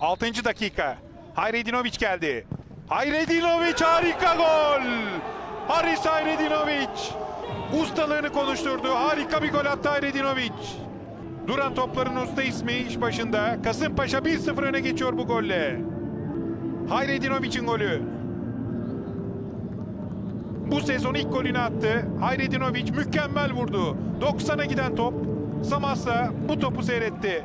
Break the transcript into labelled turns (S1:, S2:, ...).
S1: 6. dakika. Hayredinovic geldi. Hayredinovic harika gol. Haris Hayredinovic. Ustalığını konuşturdu. Harika bir gol attı Hayredinovic. Duran topların usta ismi iş başında. Kasımpaşa 1-0 öne geçiyor bu golle. Hayredinoviç'in golü. Bu sezon ilk golünü attı. Hayredinovic mükemmel vurdu. 90'a giden top. Samasa bu topu seyretti.